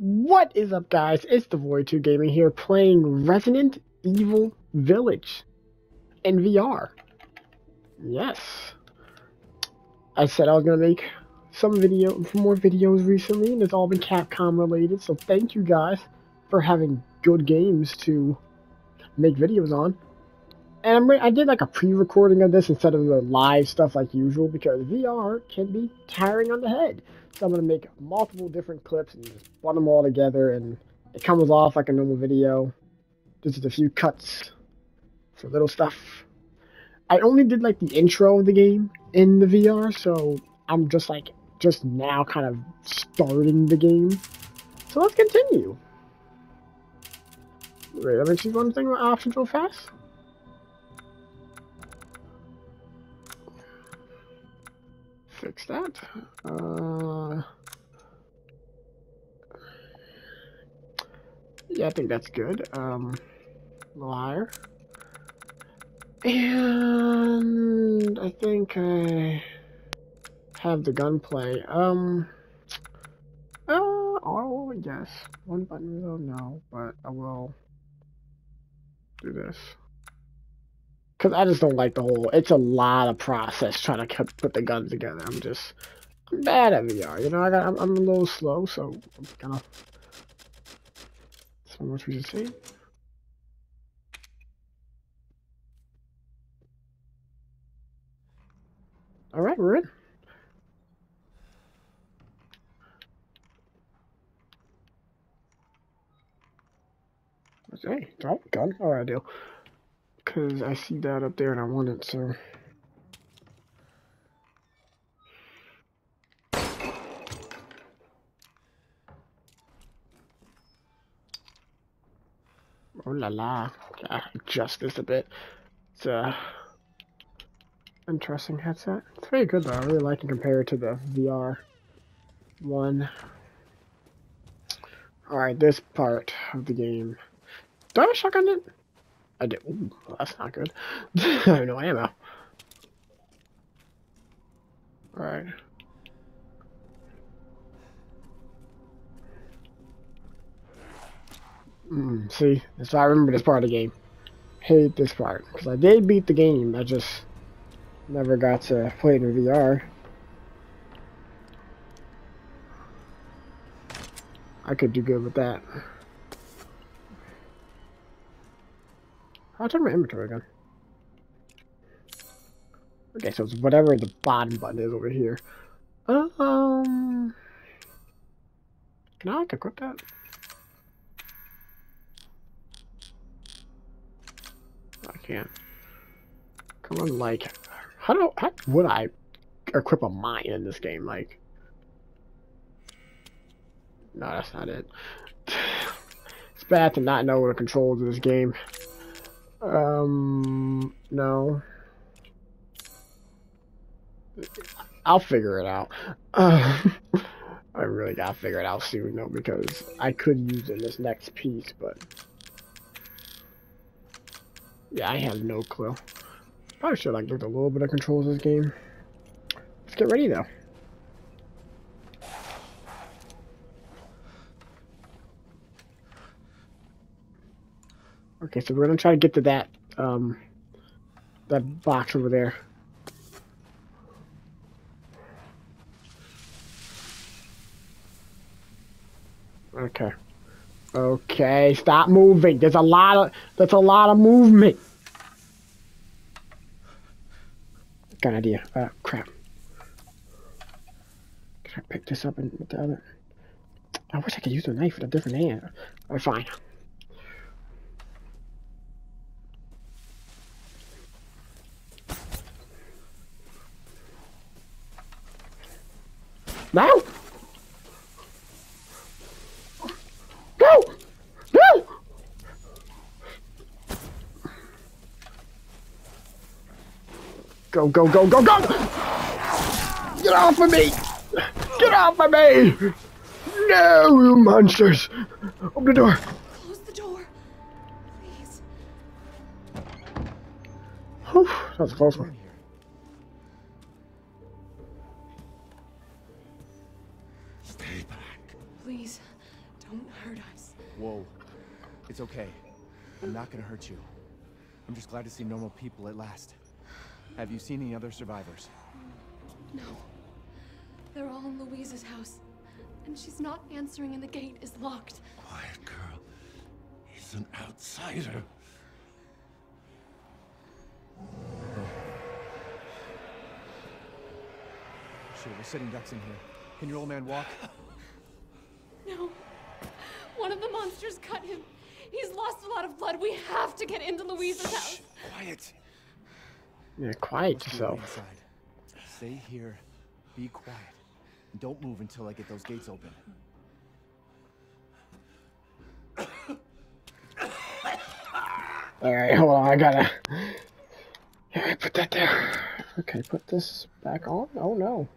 What is up, guys? It's the Void2 Gaming here playing Resident Evil Village in VR. Yes. I said I was going to make some video, more videos recently, and it's all been Capcom related, so thank you guys for having good games to make videos on. And i did like a pre-recording of this instead of the live stuff like usual because VR can be tiring on the head. So I'm going to make multiple different clips and just put them all together and it comes off like a normal video. Just a few cuts for little stuff. I only did like the intro of the game in the VR, so I'm just like, just now kind of starting the game. So let's continue. Wait, let me see one thing about options real fast. Fix that. Uh, yeah, I think that's good. Um, a little higher. And I think I have the gunplay. Um, uh, oh, yes. One button will no, but I will do this. Because I just don't like the whole, it's a lot of process trying to put the guns together. I'm just, I'm bad at VR, you know, I got, I'm, I'm a little slow, so I'm gonna, so much we should see. Alright, we're in. Hey, drop gun. Alright, deal. Because I see that up there and I want it, so... Oh la la. Yeah, adjust this a bit. It's a interesting headset. It's very good though. I really like it compared to the VR one. Alright, this part of the game. Do I have a shotgun it? I do. Ooh, that's not good. I have no ammo. Alright. Mm, see, so I remember this part of the game. Hate this part. Because I did beat the game, I just never got to play it in VR. I could do good with that. I'll turn my inventory again. Okay, so it's whatever the bottom button is over here. Um, can I like equip that? I can't. Come on, like, how do how would I equip a mine in this game? Like, no, that's not it. It's bad to not know the controls of this game. Um, no. I'll figure it out. Uh, I really gotta figure it out soon though because I could use it in this next piece, but yeah, I have no clue. Probably should like look a little bit of controls of this game. Let's get ready though. Okay, so we're gonna try to get to that, um, that box over there. Okay. Okay, stop moving. There's a lot of, there's a lot of movement. Good idea. Uh, crap. Can I pick this up and with the other? I wish I could use the knife with a different hand. Alright, fine. Now! Go! Go! Go, go, go, go, go! Get off of me! Get off of me! No, you monsters! Open the door! Close the door, please. Whew, that was a close one. Stay back. Please, don't hurt us. Whoa. It's okay. I'm not gonna hurt you. I'm just glad to see normal people at last. Have you seen any other survivors? No. They're all in Luiza's house. And she's not answering and the gate is locked. Quiet girl. He's an outsider. Sure, we're sitting ducks in here. Can your old man walk? No. One of the monsters cut him. He's lost a lot of blood. We have to get into Luiza's house. Quiet. Yeah, quiet Let's do it yourself. inside. Stay here. Be quiet. And don't move until I get those gates open. Alright, hold on, I gotta. Alright, put that there. Okay, put this back on. Oh no.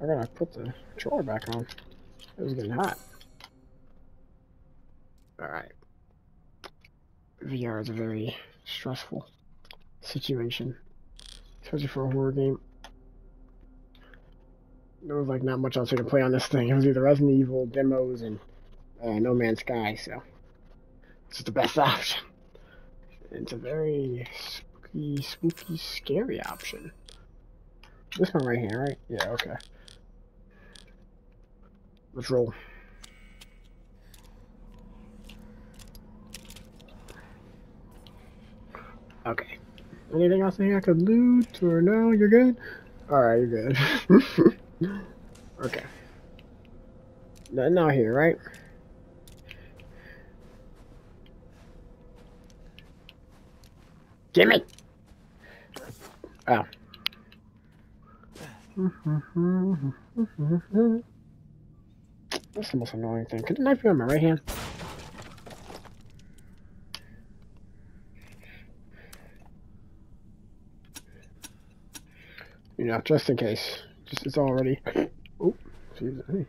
I gotta put the drawer back on. It was getting hot. Alright. VR is a very stressful situation. Especially for a horror game. There was like not much else could play on this thing. It was either Resident Evil demos and uh, No Man's Sky, so this is the best option. It's a very spooky, spooky, scary option. This one right here, right? Yeah, okay. Let's roll. Okay. Anything else in here I could loot or no? You're good? Alright, you're good. okay. Nothing out here, right? Gimme! Oh. That's the most annoying thing. Could the knife be on my right hand? You know, just in case. Just it's already. Oh. Hey.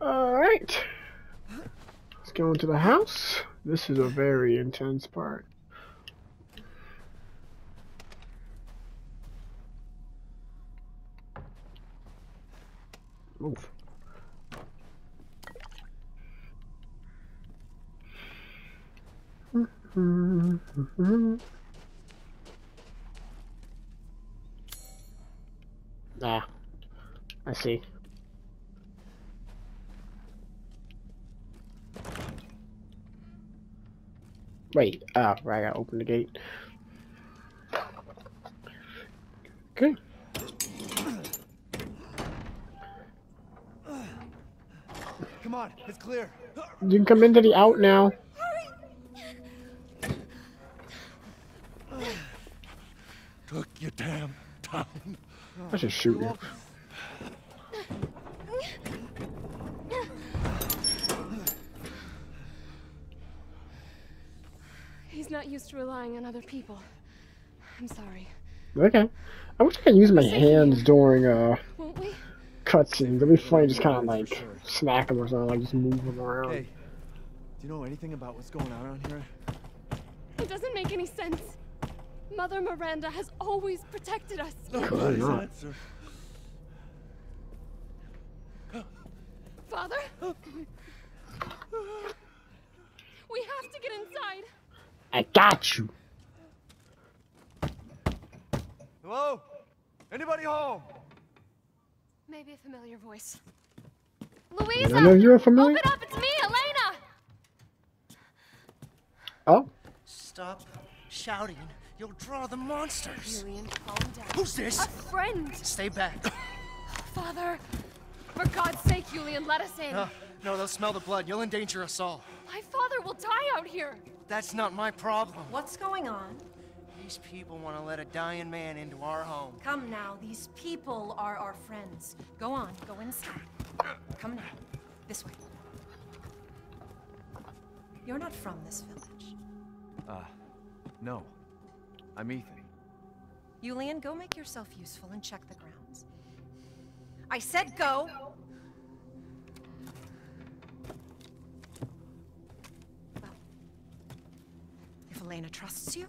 Alright. Let's go into the house. This is a very intense part. Move. Ah, I see. Wait, ah, right, I gotta open the gate. Okay. Come on, it's clear. You can come into the out now. Took your damn time. I should shoot you. He's not used to relying on other people. I'm sorry. Okay. I wish I could use my hands during uh cutscenes. It'd be funny just kind of like Sure. smack them or something, like just move them around. Hey, do you know anything about what's going on around here? It doesn't make any sense. Mother Miranda has always protected us. Nobody's not. answer. Father? We have to get inside. I got you. Hello? Anybody home? Maybe a familiar voice. Luiza! None of you are familiar? Open up, it's me, Elena! Oh, Stop shouting. You'll draw the monsters. Julian, calm down. Who's this? A friend! Stay back. Father! For God's sake, Julian, let us in. No, no, they'll smell the blood. You'll endanger us all. My father will die out here. That's not my problem. What's going on? These people want to let a dying man into our home. Come now, these people are our friends. Go on, go inside. Come now, this way. You're not from this village. Uh, no. I'm Ethan. Julian, go make yourself useful and check the grounds. I said go! If Elena trusts you,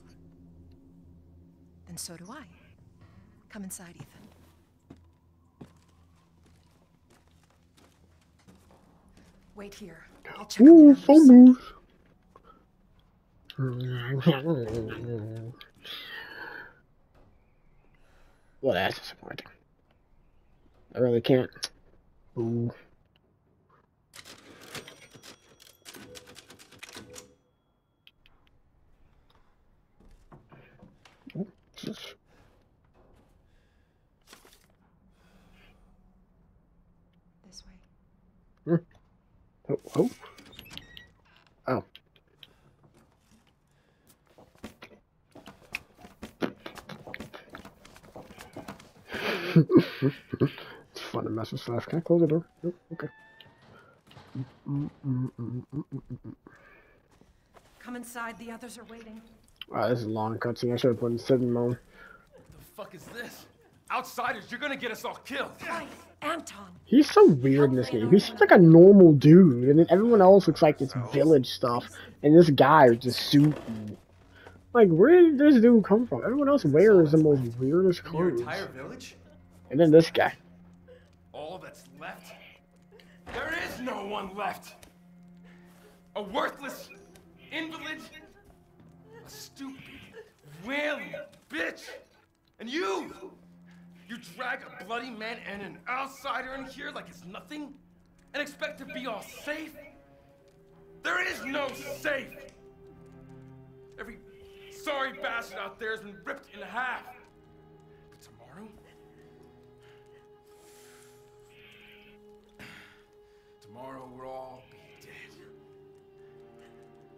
then so do I. Come inside, Ethan. Wait here. I'll check Ooh, others. fumbles. Well, that's disappointing. I really can't. Ooh. This way. Hmm. Oh, oh. Oh. it's fun to mess with stuff. Can I close the door? Nope. Okay. Mm, mm, mm, Come inside. The others are waiting. Wow, this is a long cutscene. I should have put in seven mode. What the fuck is this? Outsiders, you're gonna get us all killed. Quiet, Anton. He's so weird in this game. He seems like a normal dude, and then everyone else looks like this village stuff, and this guy with the suit. Like, where did this dude come from? Everyone else wears the most weirdest clothes. Your entire village? And then this guy. All that's left? There is no one left. A worthless invalid, a stupid, wailing bitch, and you! You drag a bloody man and an outsider in here like it's nothing, and expect to be all safe? There is no safe! Every sorry bastard out there has been ripped in half. But tomorrow? Tomorrow we're all.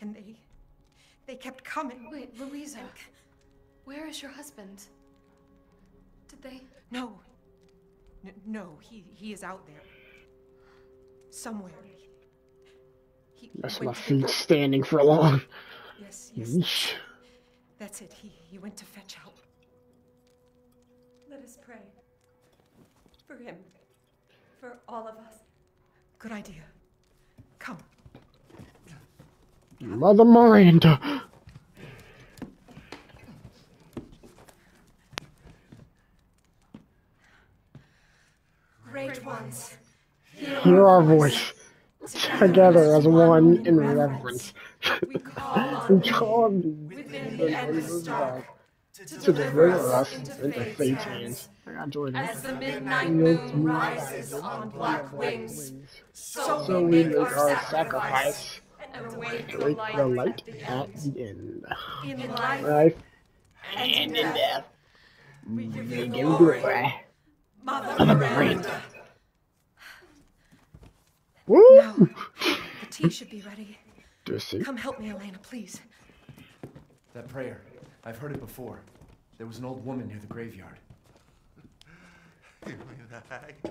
And they. they kept coming. Wait, Luiza. Where is your husband? Did they? No. N- no, he, he is out there. Somewhere. He, he That's my went to- feet standing for long. Yes, yes. Yeesh. That's it. He, he went to fetch help. Let us pray. For him. For all of us. Good idea. Come. Mother Miranda. Great ones. Hear our voice. Together as one in reverence. We call on you within the endless dark to deliver us into fate's hands. I got Jordan. As the midnight moon rises on black wings, so, we make our sacrifice And await the light. the light at the end. in life Life and in and in death. death. We give you Give glory, glory. Mother Miranda. Woo! The tea should be ready. Do a seat. Come help me, Elena, please. That prayer. I've heard it before. There was an old woman near the graveyard. You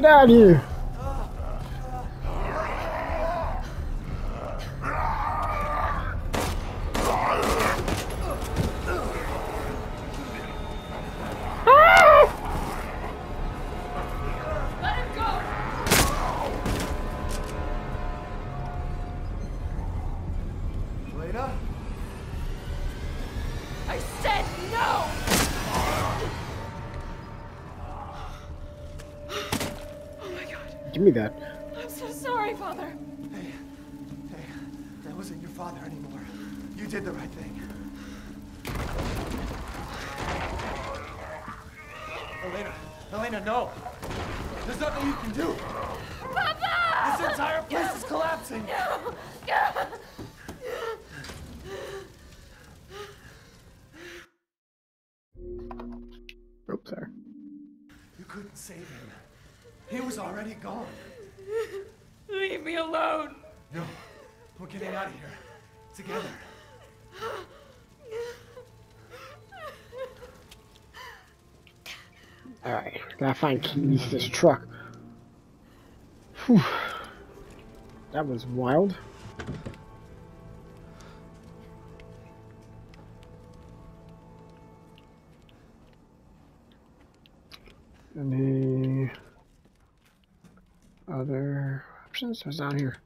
Get out of here! Give me that. I'm so sorry. sorry, Father. Hey, hey, that wasn't your father anymore. You did the right thing. Elena, Elena, no! There's nothing you can do! Papa! This entire place is collapsing! Oops, sorry. You couldn't save him. He was already gone. Leave me alone. No, we're getting out of here. Together. Alright, gotta find keys to this truck. Whew. That was wild. Any other options? What's down here?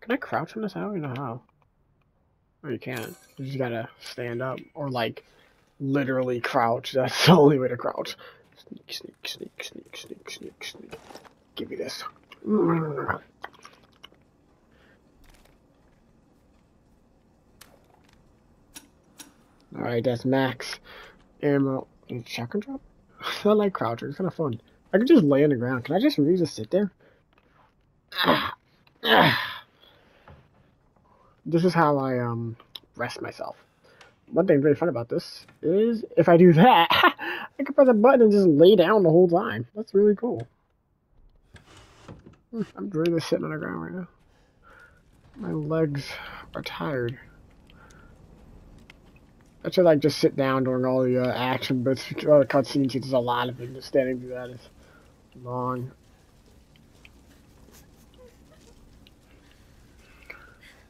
Can I crouch on this? I don't even know how. Oh, you can't. You just gotta stand up or like literally crouch. That's the only way to crouch. Sneak, sneak, sneak, sneak, sneak, sneak, sneak. Give me this. Alright, that's max ammo. Is shotgun drop? I like crouching. It's kind of fun. I could just lay on the ground. Can I just really just sit there? This is how I um rest myself one thing very fun about this is if I do that, I can press a button and just lay down the whole time. That's really cool. Hmm, I'm really just sitting on the ground right now. My legs are tired. I should like just sit down during all the uh, action but the cutscenes. There's a lot of it. Just standing through that is long.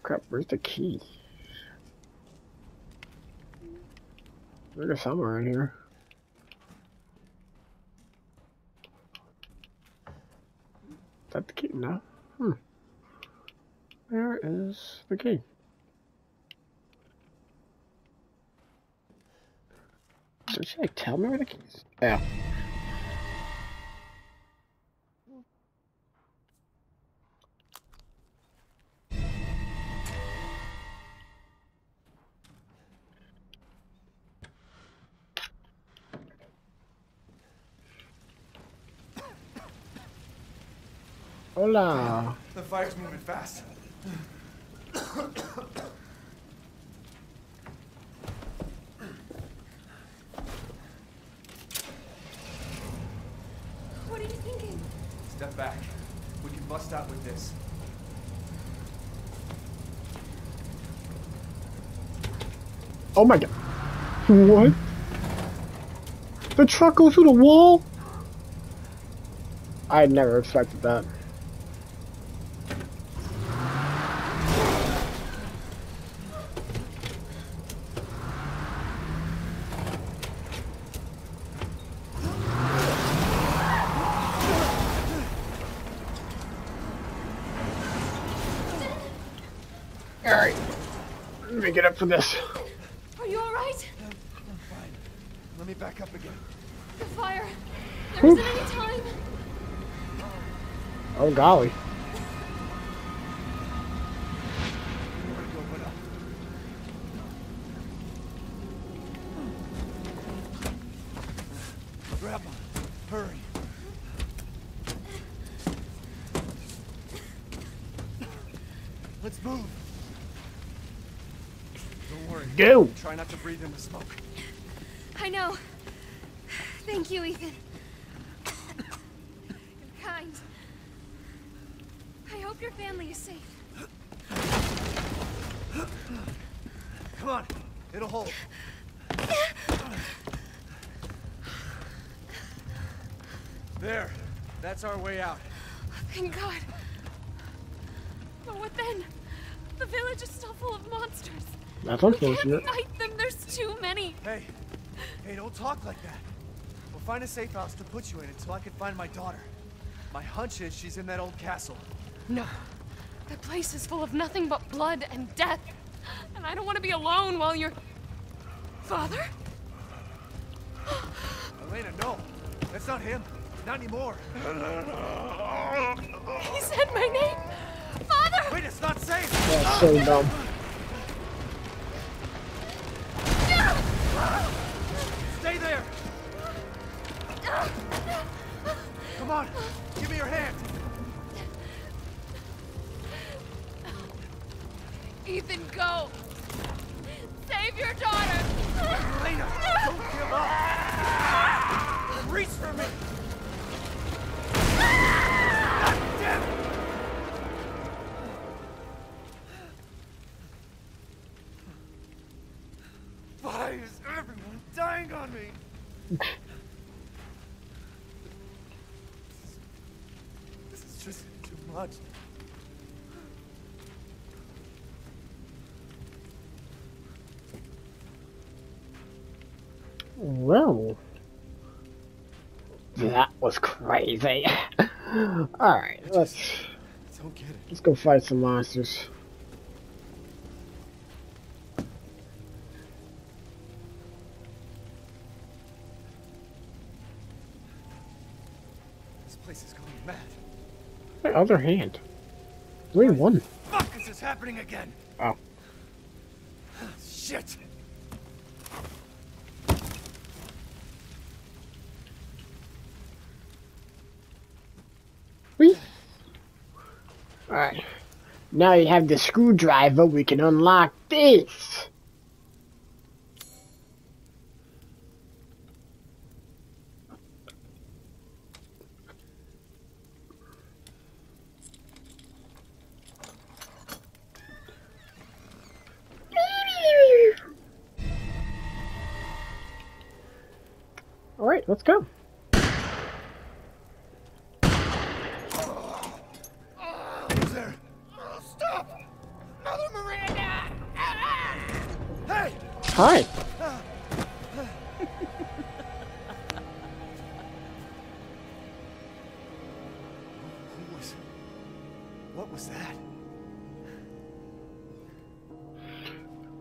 Crap, where's the key? There's somewhere in here. Is that the key? No. Hmm. Where is the key? Did she like tell me where the key is? Yeah. Hola. The fire's moving fast. What are you thinking? Step back. We can bust out with this. Oh my god. What? The truck goes through the wall? I had never expected that. Let me get up for this. Are you alright? I'm fine. Let me back up again. The fire. There isn't any time. Oh golly. Don't worry. Go! Try not to breathe in the smoke. I know. Thank you, Ethan. You're kind. I hope your family is safe. Come on. It'll hold. There. That's our way out. Thank God. But what then? The village is still full of monsters. That's unfortunate. We can't fight them. There's too many. Hey, hey, don't talk like that. We'll find a safe house to put you in until I can find my daughter. My hunch is she's in that old castle. No, the place is full of nothing but blood and death, and I don't want to be alone while you're. Father? Elena, no. That's not him. Not anymore. He said my name. Father! Wait, it's not safe! That's so ah! dumb. Come on, give me your hand. Ethan, go! Save your daughter! Elena, don't give up! Reach for me! God damn it! Why is everyone dying on me? Well, that was crazy. All right, let's Don't get it. let's go fight some monsters. This place is going mad. My other hand. Three one. Fuck is this happening again? Oh. Shit! Now you have the screwdriver, we can unlock this.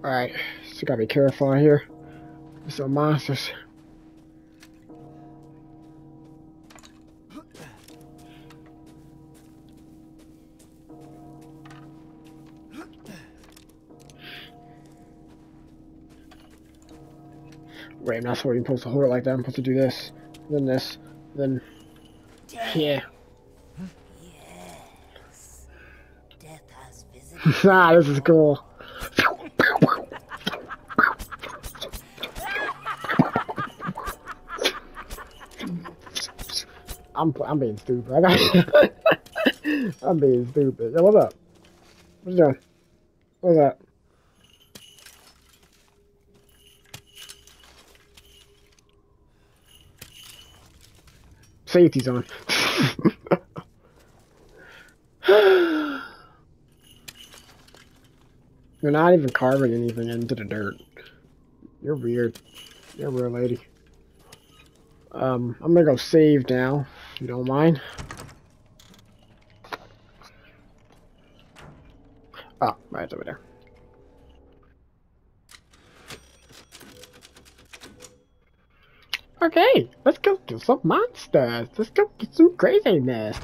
Alright, so gotta be careful out here. There's some monsters. Wait, I'm not supposed to supposed to hold it like that. I'm supposed to do this, then this, then yeah. Death has visited. ah, this is cool. I'm I'm being stupid. I got I'm being stupid. Yo, what's up? What's doing? What's that? Safety's on. You're not even carving anything into the dirt. You're weird. You're a weird lady. Um, I'm gonna go save now, you don't mind. Oh, right over there. Okay, let's go do some monsters. Let's go get some craziness.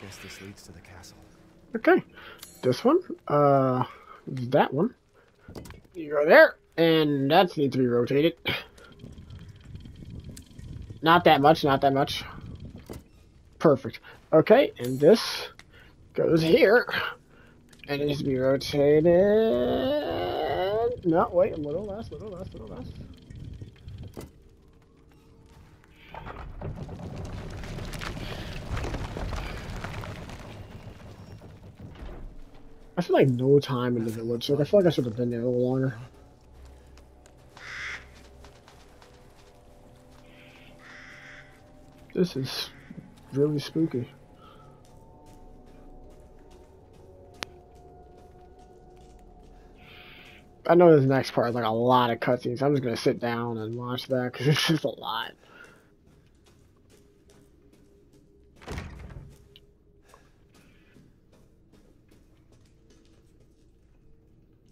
Guess this leads to the castle. Okay, this one, uh, that one. You go there, and that needs to be rotated. Not that much, not that much. Perfect. Okay, and this goes here. And it needs to be rotated. No, wait, a little less, little less, little less. I feel like no time in the village, so I feel like I should have been there a little longer. This is really spooky. I know this next part is like a lot of cutscenes. I'm just gonna sit down and watch that because it's just a lot.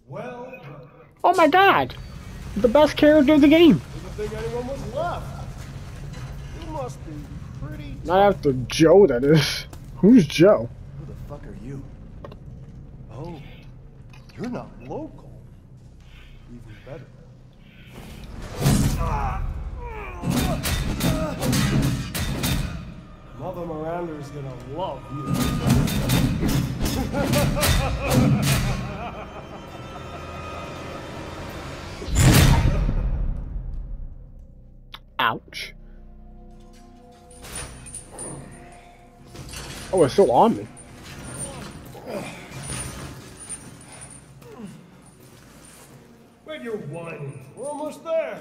Well, Oh my god! The best character of the game! Not after Joe, that is. Who's Joe? Who the fuck are you? Oh, you're not local. Even better. Mother Miranda is gonna love you. Ouch. Oh, it's still on me. Wait, you're whining. We're almost there.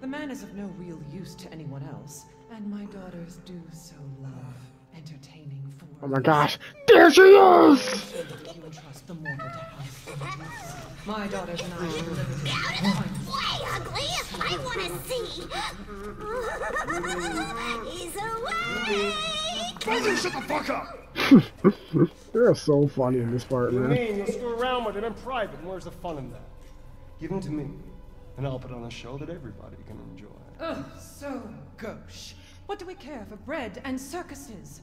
The man is of no real use to anyone else, and my daughters do so love entertaining for. Oh my gosh. There she is! You entrust the mortal. My daughters and I should live in Way ugly! I wanna see! He's awake! Feather, shut the fuck up! They're so funny in this part, man. You mean you'll screw around with it in private, and where's the fun in that? Give him to me, and I'll put on a show that everybody can enjoy. Ugh, so gauche. What do we care for bread and circuses?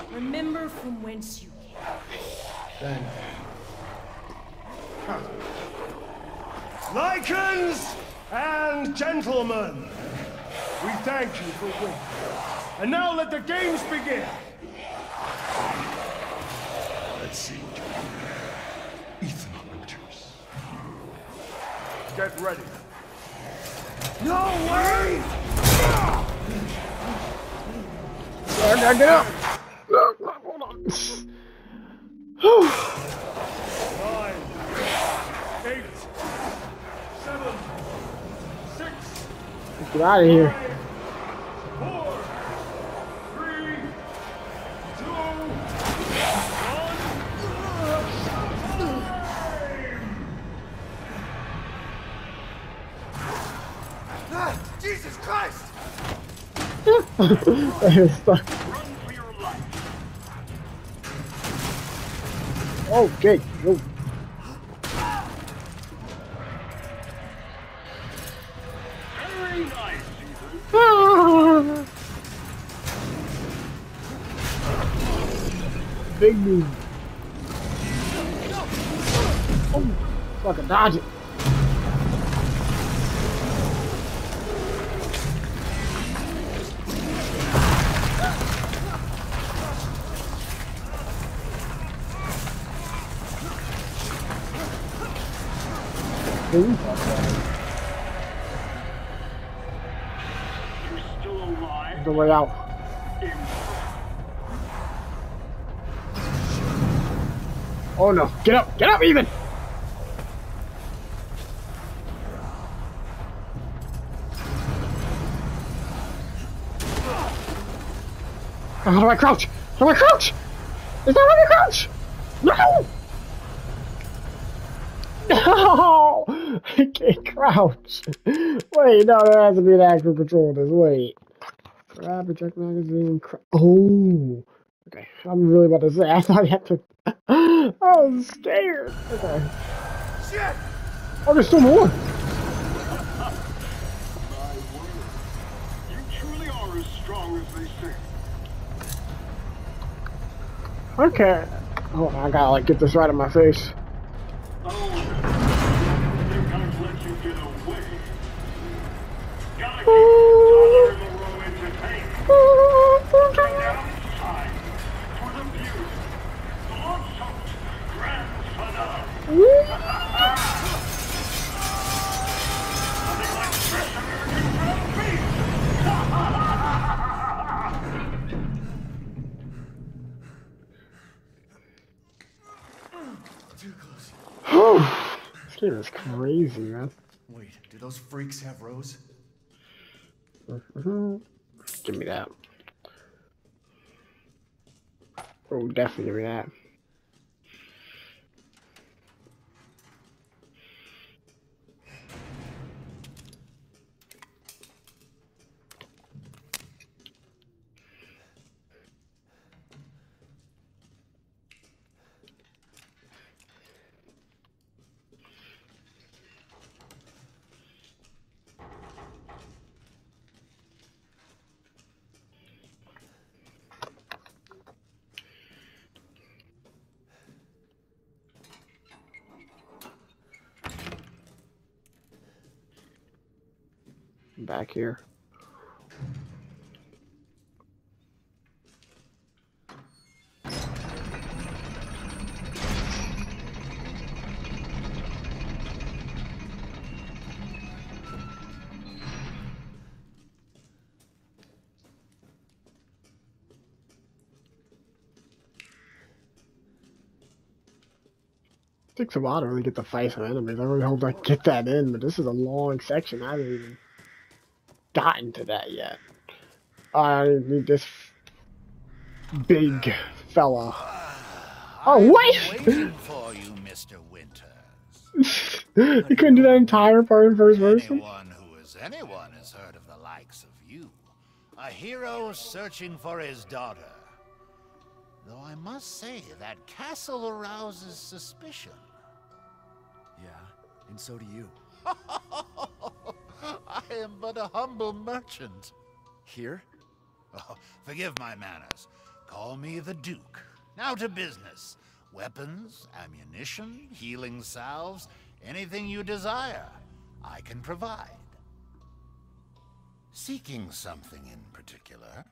Remember from whence you came. Lycans and gentlemen, we thank you for winning. And now let the games begin. Let's see. Ethan Winters. Get ready. No way! I gotta get up. Hold on. Nine, eight, seven, six, Get out of here. four, three, two, Ah, Jesus Christ! Stuck. Okay. Big move. Oh, fucking dodge it. Oh no, get up, get up even! How do I crouch? How do I crouch? Is that how I crouch? No! No! I can't crouch. Wait, no, there has to be an actual control of this. Wait. Grab, project magazine. Oh. Okay, I'm really about to say. I thought I had to. I was scared. Okay. Shit! Oh, there's still more. You truly are as strong as they say. Okay. Oh, I gotta like get this right in my face. Oh, Too close. This game is crazy, man. Wait, do those freaks have Rose? Mhm. Give me that. Oh, definitely give me that. Back here. takes a while to really get the fight of enemies. I really hope I get that in, but this is a long section. I haven't even gotten to that yet. I need this big fella. Oh, what? Waiting for you, Mr. Winters. you couldn't do that entire part in first person? Anyone who is anyone has heard of the likes of you. A hero searching for his daughter. Though I must say, that castle arouses suspicion. Yeah, and so do you. I am but a humble merchant. Here? Oh, forgive my manners. Call me the Duke. Now to business. Weapons, ammunition, healing salves, anything you desire, I can provide. Seeking something in particular?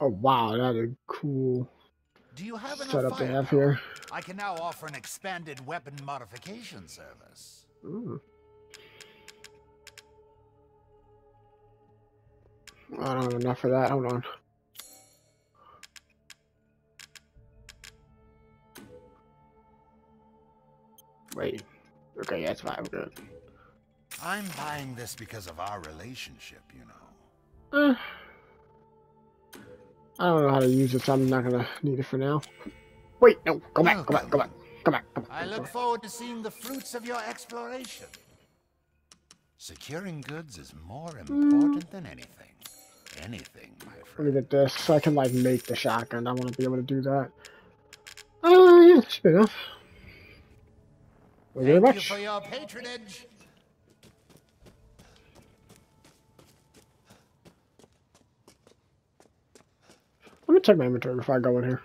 Oh wow, that is cool Do you have enough setup they have firepower? here. I can now offer an expanded weapon modification service. Ooh. I don't have enough for that. Hold on. Wait. Okay, that's fine. We're good. I'm buying this because of our relationship, you know. Eh. I don't know how to use it, so I'm not gonna need it for now. Wait, no, go back, go back, go back, go back, go back. I look forward to seeing the fruits of your exploration. Securing goods is more important than anything. Anything, my Let friend. me get this so I can like make the shotgun. I want to be able to do that. Oh yeah, should be enough. Thank you very you much. for your patronage. Let me check my inventory before I go in here.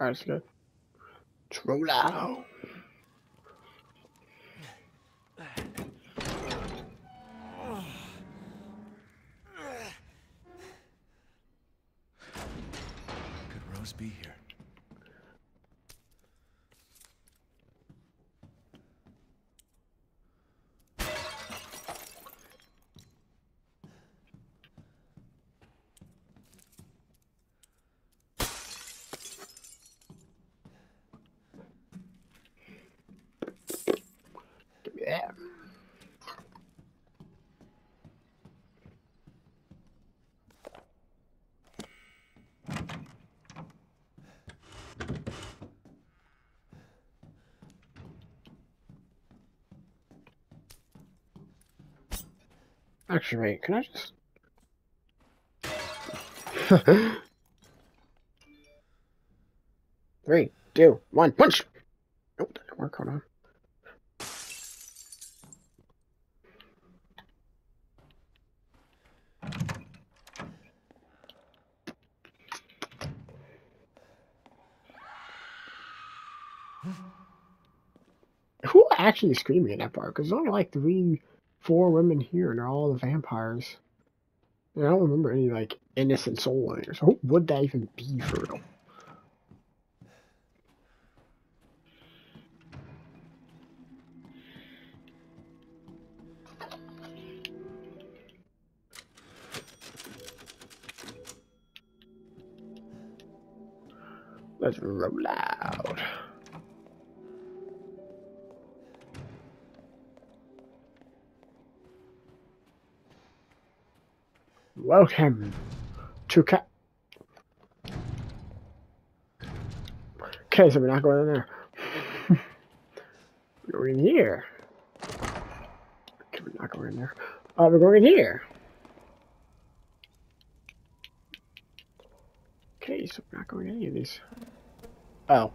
Alright, that's good. Trollow. Could Actually, wait, can I just... Three, two, one, punch! Nope, that didn't work, hold on. Who actually screamed at that part? Because I don't like three four women here, and they're all the vampires. And I don't remember any like innocent soul in here. So what would that even be for real? Let's roll out. Welcome to Ca- Okay, so we're not going in there. we're in here. Okay, we're not going in there. Uh, we're going in here. Okay, so we're not going in any of these. Oh.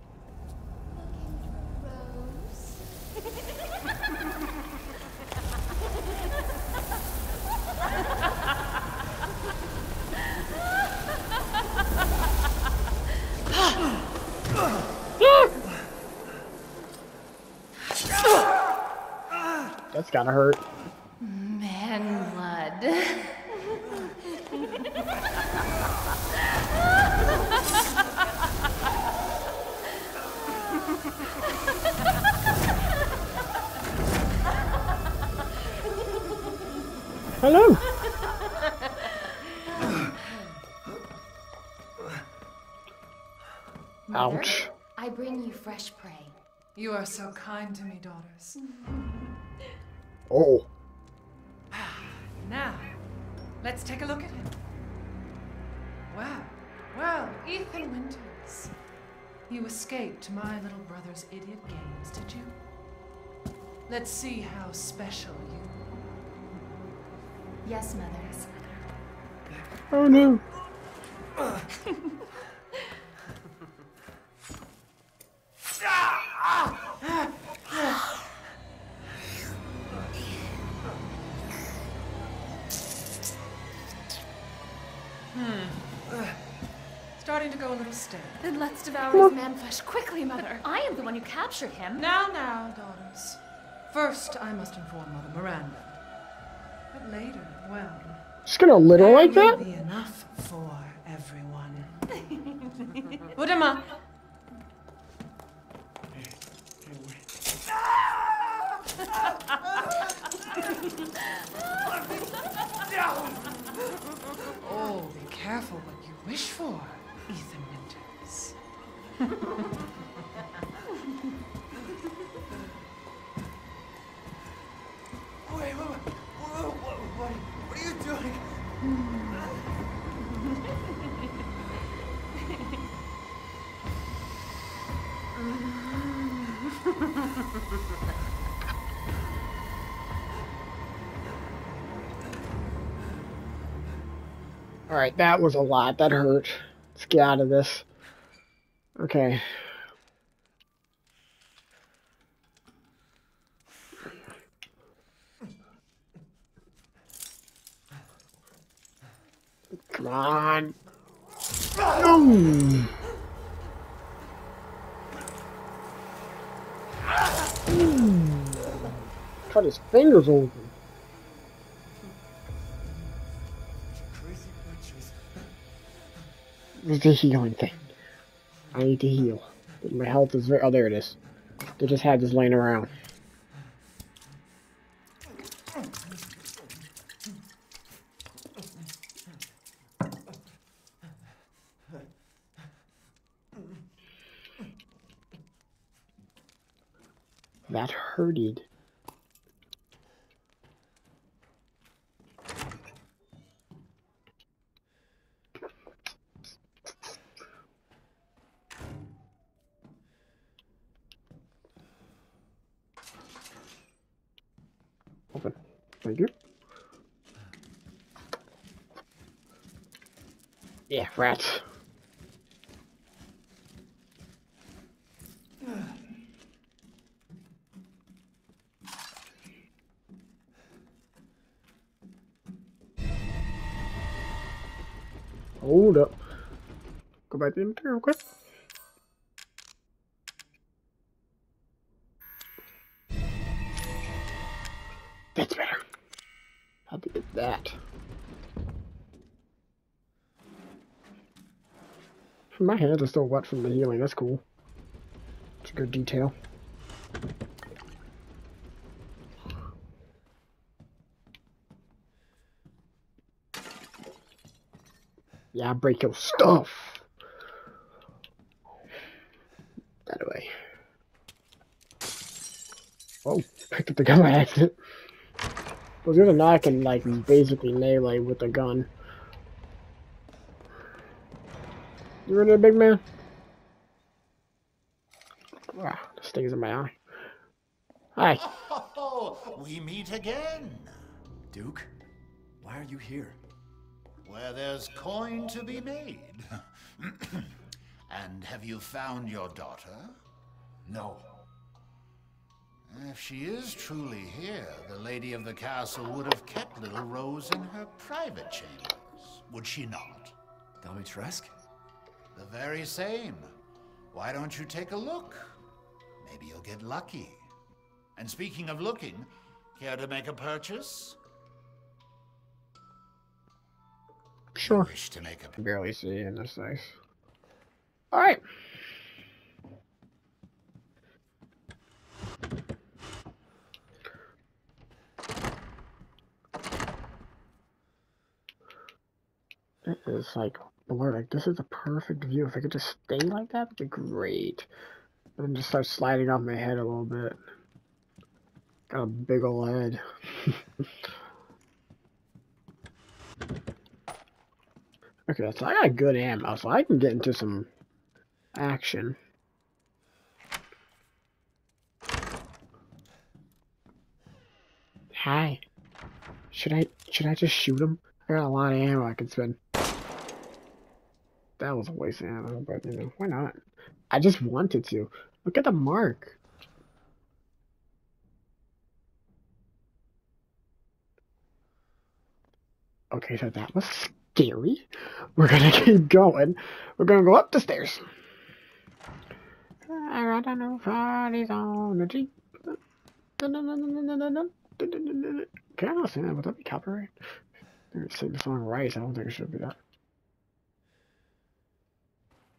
That's gotta hurt. Man blood. Hello. Mother, Ouch. I bring you fresh prey. You are so kind to me, daughters. Oh. Ah, now, let's take a look at him. Well, well, Ethan Winters. You escaped my little brother's idiot games, did you? Let's see how special you are. Yes, mothers. Oh no. Starting to little stale. Then let's devour his man flesh quickly, mother. I am the one who captured him. Now, now, daughters. First, I must inform Mother Miranda. But later, well, Just gonna litter like that? be enough for everyone. Udama, Oh, be careful what you wish for, Ethan Alright, that was a lot. That hurt. Let's get out of this. Okay. Come on. No. Cut his fingers open. Witches. It's the healing thing. I need to heal. My health is very. Oh, there it is. They just had this laying around. That hurted. Open. Thank you. Yeah, rats. Hold up. Go back to the inventory real My hands are still wet from the healing. That's cool. It's a good detail. Yeah, break your stuff. That way. Oh, picked up the gun by accident. I was gonna knock and like basically melee with the gun. You ready, big man? Wow, this thing is in my eye. Hi. Oh, we meet again. Duke, why are you here? Where there's coin to be made. and have you found your daughter? No. If she is truly here, the lady of the castle would have kept little Rose in her private chambers, would she not? Dimitrescu? The very same. Why don't you take a look? Maybe you'll get lucky. And speaking of looking, care to make a purchase? Sure. Wish to make a I can barely see in this nice. Alright. It is like blurred. Like this is a perfect view. If I could just stay like that, that'd be great. And then just start sliding off my head a little bit. Got a big ol' head. okay, so I got good ammo, so I can get into some action. Hi. Should I should I just shoot him? I got a lot of ammo I can spend. That was a waste of ammo, but you know, why not? I just wanted to. Look at the mark. Okay, so that was scary. We're gonna keep going. We're gonna go up the stairs. I don't know parties on the Jeep. Can I not sing that? Would that be copyright? Sing the song right. I don't think it should be that.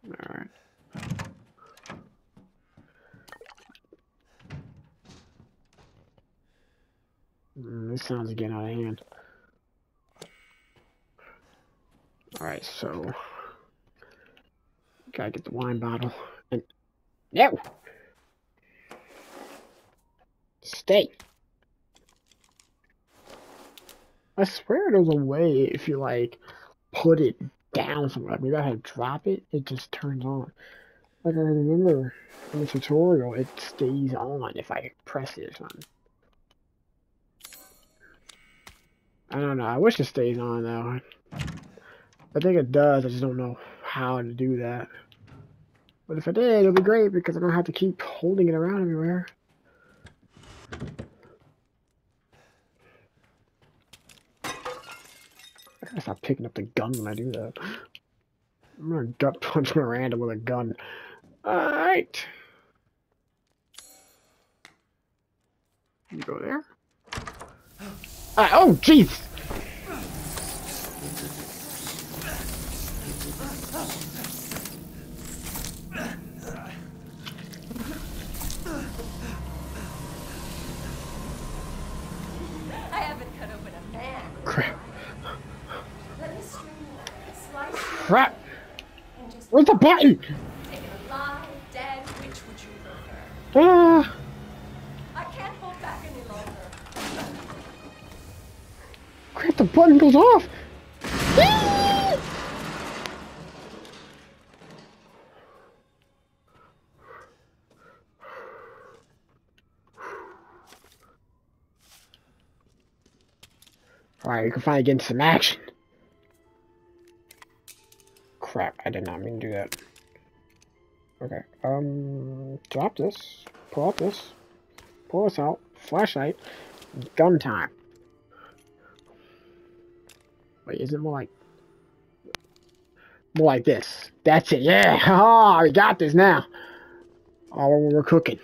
Alright. Mm, this sounds getting out of hand. Alright, so gotta get the wine bottle and no stay. I swear there's a way if you like put it down somewhere. Maybe I had to drop it, it just turns on. Like I remember in the tutorial it stays on if I press it or something. I don't know. I wish it stays on though. I think it does. I just don't know how to do that. But if I did, it'll be great because I don't have to keep holding it around everywhere. I stop picking up the gun when I do that. I'm gonna gut punch Miranda with a gun. Alright. You go there. Ah, oh, jeez! I haven't cut open a man. Crap. Let me string slice you Crap! Where's the button? take alive, dead. Which would you prefer? Ah! I can't hold back any longer. Crap, the button goes off! Alright, you can finally get into some action. Crap, I did not mean to do that. Okay, um, drop this, pull out this, pull this out, flashlight, gun time. Wait, is it more like... More like this. That's it, yeah! Oh, we got this now! Oh, we're cooking.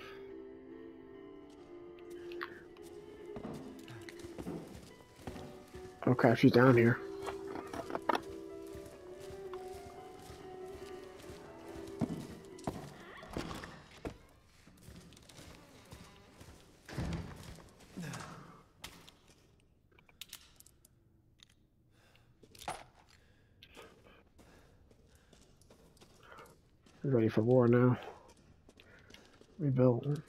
Okay, she's down here. For war now. Rebuild.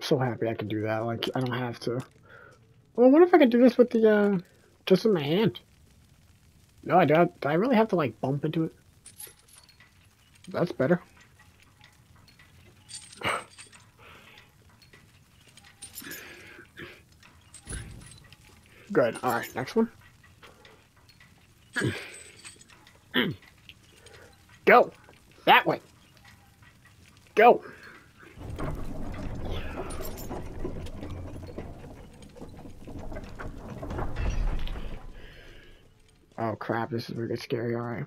so happy I can do that. Like, I don't have to. Well, what if I could do this with the, uh, just in my hand? No, I don't. Do I really have to, like, bump into it? That's better. Good. Alright, next one. Go! That way! Go! Oh crap, this is really scary, alright.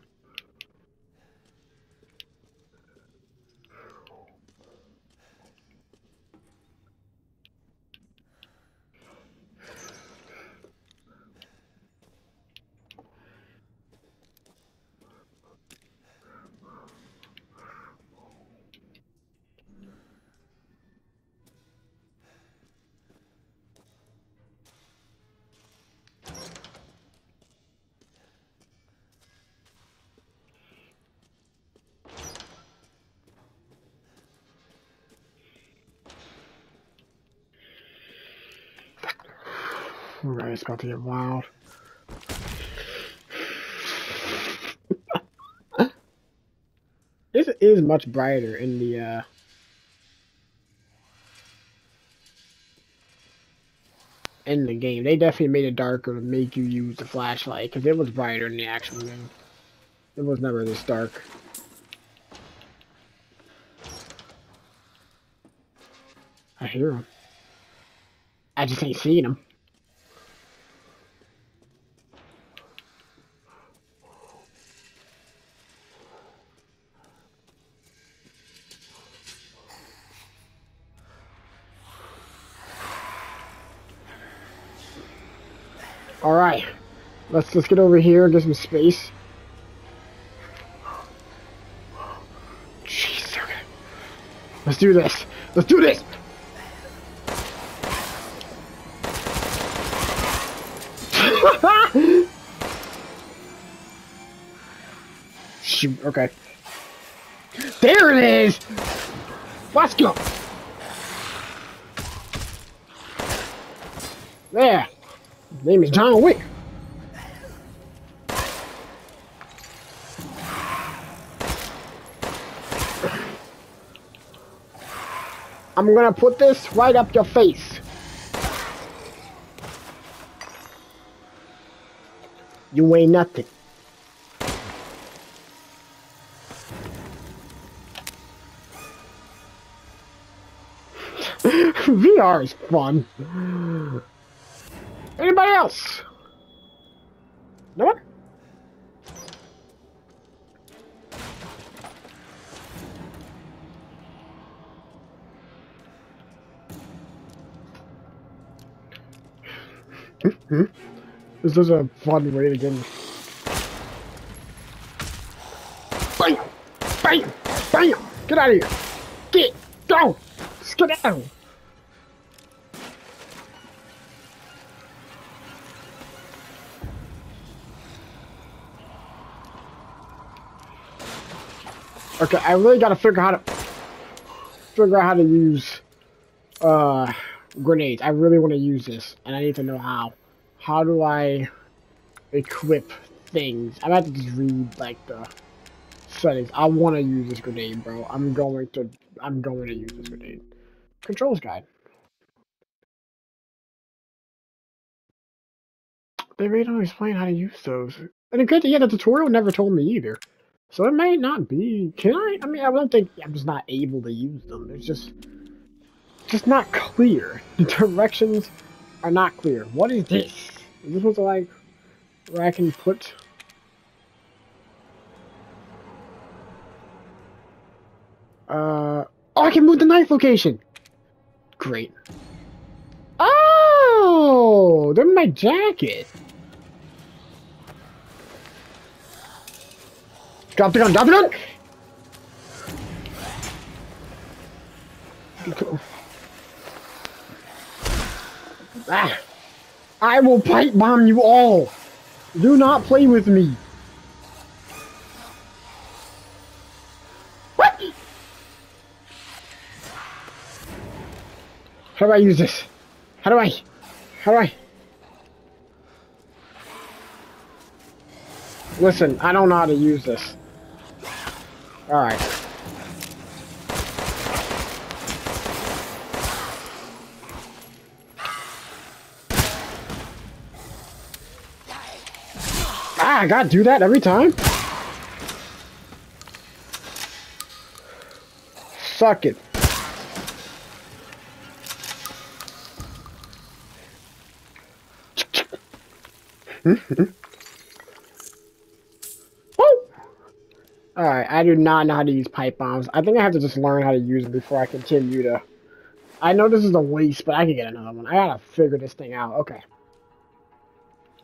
It's about to get wild. this is much brighter in the, uh... In the game. They definitely made it darker to make you use the flashlight, because it was brighter in the actual game. It was never this dark. I hear him. I just ain't seeing him. Let's let's get over here and get some space. Jeez, okay. Let's do this. Let's do this! Shoot, okay. There it is! Let's go! There! His name is John Wick. I'm gonna put this right up your face. You ain't nothing. VR is fun. Anybody else? No one? This is a fun way to get Bam! Bam! Bam! Get out of here! Get! Go! Get down! Okay, I really gotta figure out how to figure out how to use uh grenades. I really want to use this, and I need to know how. How do I equip things? I'm about to just read like the settings. I want to use this grenade, bro. I'm going to. I'm going to use this grenade. Controls guide. They really don't explain how to use those. And good thing, yeah, the tutorial never told me either. So it may not be. Can I? I mean, I don't think I'm just not able to use them. It's just, just not clear. The directions are not clear. What is this? Is this supposed like where I can put? Uh, oh, I can move the knife location. Great. Oh, they're in my jacket. Drop the gun, drop the gun! Ah, I will pipe bomb you all. Do not play with me. What? How do I use this? How do I? How do I? Listen, I don't know how to use this. Alright. Ah, I gotta do that every time? Suck it. Alright, I do not know how to use pipe bombs. I think I have to just learn how to use them before I continue to... I know this is a waste, but I can get another one. I gotta figure this thing out. Okay.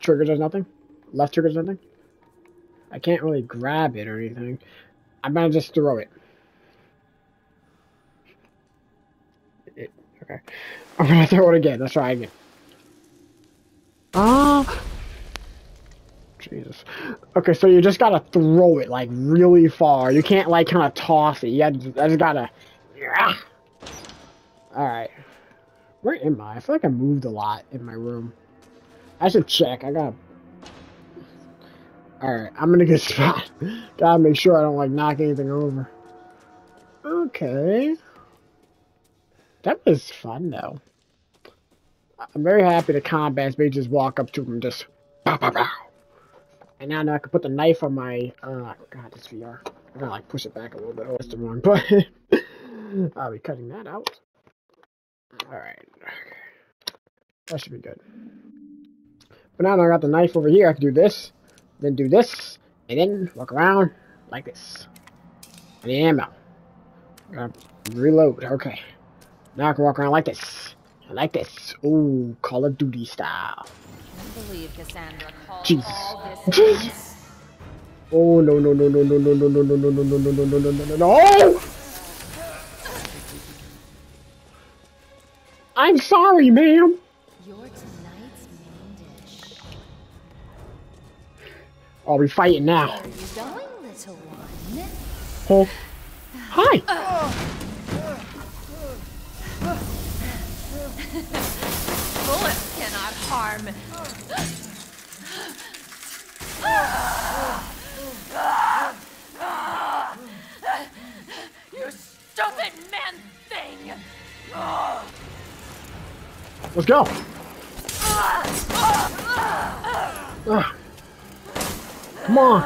Trigger does nothing? Left trigger or something? I can't really grab it or anything. I'm gonna just throw it. it okay. I'm gonna throw it again. Let's try again. Ah! Jesus. Okay, so you just gotta throw it like really far. You can't like kind of toss it. You just, I just gotta. Yeah. All right. Where am I? I feel like I moved a lot in my room. I should check. I gotta. All right, I'm gonna get spot. gotta make sure I don't like knock anything over. Okay. That was fun though. I'm very happy the combat may just walk up to him just. Pow, pow, pow. And now, now I can put the knife on my, uh, God, this VR. I gotta like push it back a little bit. Oh, that's the wrong button. I'll be cutting that out. Alright. That should be good. But now that I got the knife over here, I can do this, then do this, and then walk around like this. And the ammo. Gotta reload. Okay. Now I can walk around like this. Like this. Ooh, Call of Duty style. Jesus. Jesus. Oh no no no no no no no no no no no no no no no no no no I'm sorry, ma'am. Are we fighting now? Going. Oh. Hi. Bullets cannot harm. You stupid man thing! Let's go. Ah. Come on.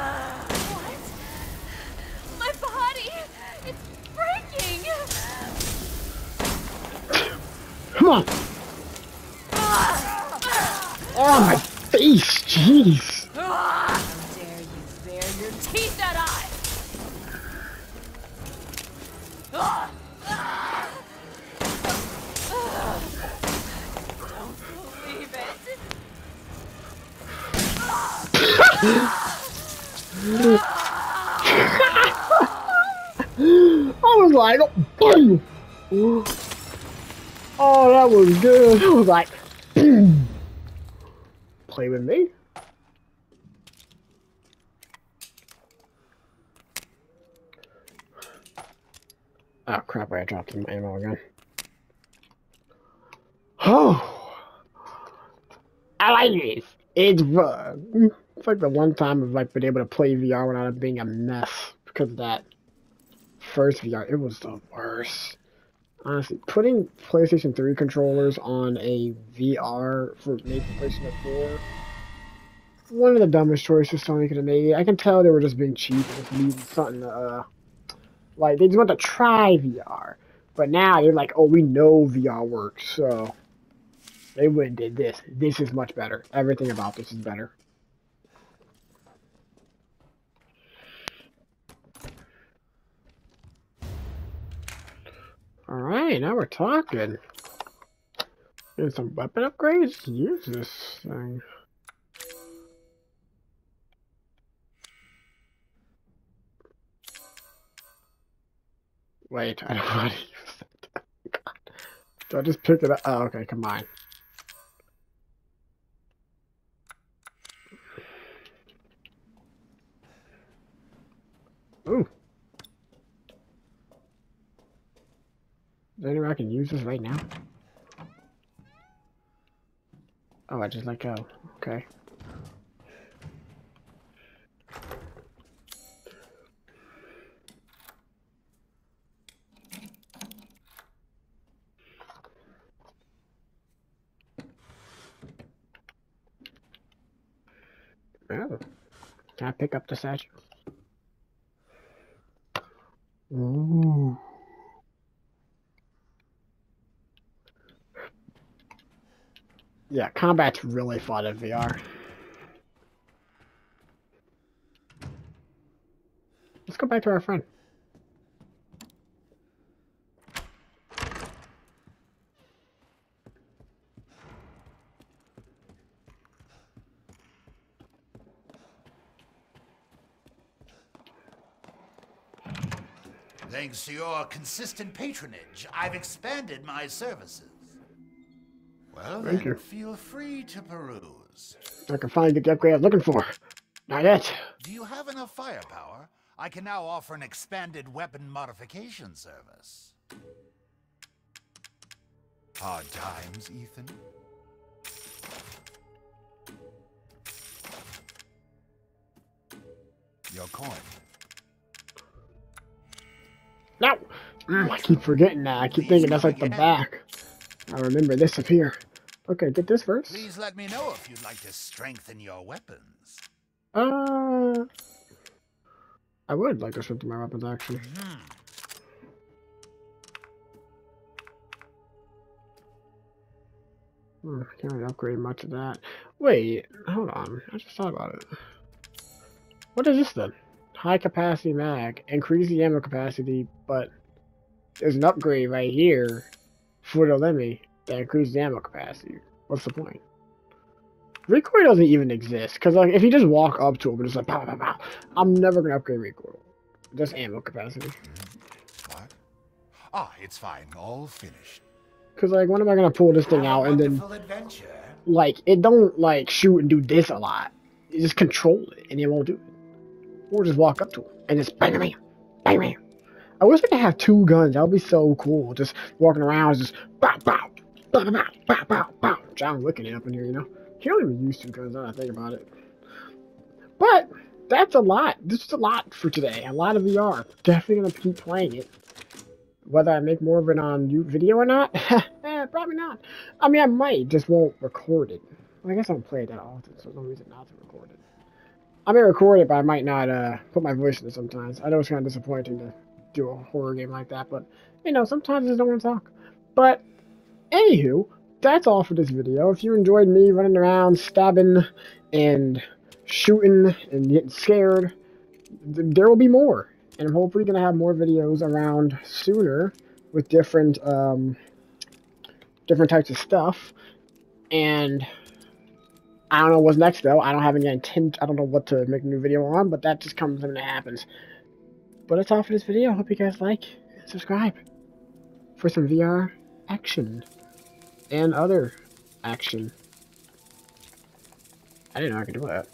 My body! It's breaking! Come on. Oh, my face. Jeez. How dare you bare your teeth at I! Don't believe it! I was like, boom. Oh, that was good. I was like, boom. Play with me. Oh crap! I dropped some ammo again. Oh, I like this. It's fun. It's like the one time I've like been able to play VR without it being a mess because that first VR. It was the worst. Honestly, putting PlayStation 3 controllers on a VR for maybe PlayStation 4, one of the dumbest choices Sony could have made. I can tell they were just being cheap and just needed something to, uh, like, they just want to try VR. But now they're like, oh, we know VR works, so they went and did this. This is much better. Everything about this is better. Alright, now we're talking. Getting some weapon upgrades? Use this thing. Wait, I don't want to use it. God. Do I just pick it up? Oh, okay, combine. Ooh. Is there any way I can use this right now? Oh, I just let go. Okay. Oh. Can I pick up the statue? Yeah, combat's really fun in VR. Let's go back to our friend. Thanks to your consistent patronage, I've expanded my services. Well, Thank you. feel free to peruse. I can finally get the upgrade I'm looking for. Not yet. Do you have enough firepower? I can now offer an expanded weapon modification service. Hard times, Ethan? Your coin. No! Mm, I keep forgetting that. I keep thinking that's like the back. I remember this up here. Okay, get this first. Please let me know if you'd like to strengthen your weapons. Uh, I would like to strengthen my weapons actually. Hmm. Hmm, can't really upgrade much of that. Wait, hold on. I just thought about it. What is this then? High capacity mag. Increase the ammo capacity, but there's an upgrade right here for the LEMI that increases the ammo capacity. What's the point? Recoil doesn't even exist, because like if you just walk up to him and just like pow pow pow, I'm never gonna upgrade recoil. Just ammo capacity. What? Ah, it's fine. All finished. Cause like when am I gonna pull this thing out and then adventure. like it don't like shoot and do this a lot. You just control it and it won't do it. Or just walk up to him and just bang bang bang bang. I wish I could have two guns. That would be so cool. Just walking around, just bow bow bow bow bow bow bow. John's looking it up in here, you know. Don't even use two guns. Now that I think about it. But that's a lot. This is a lot for today. A lot of VR. Definitely gonna keep playing it. Whether I make more of it on video or not, eh, probably not. I mean, I might, just won't record it. Well, I guess I don't play it that often, so there's no reason not to record it. I may record it, but I might not uh, put my voice in it sometimes. I know it's kind of disappointing to do a horror game like that, but, you know, sometimes I just don't want to talk. But, anywho, that's all for this video. If you enjoyed me running around, stabbing, and shooting, and getting scared, th- there will be more and I'm hopefully gonna have more videos around sooner with different um, different types of stuff. And I don't know what's next though. I don't have any intent. I don't know what to make a new video on, but that just comes when it happens. But that's all for this video. Hope you guys like and subscribe for some VR action and other action. I didn't know I could do that.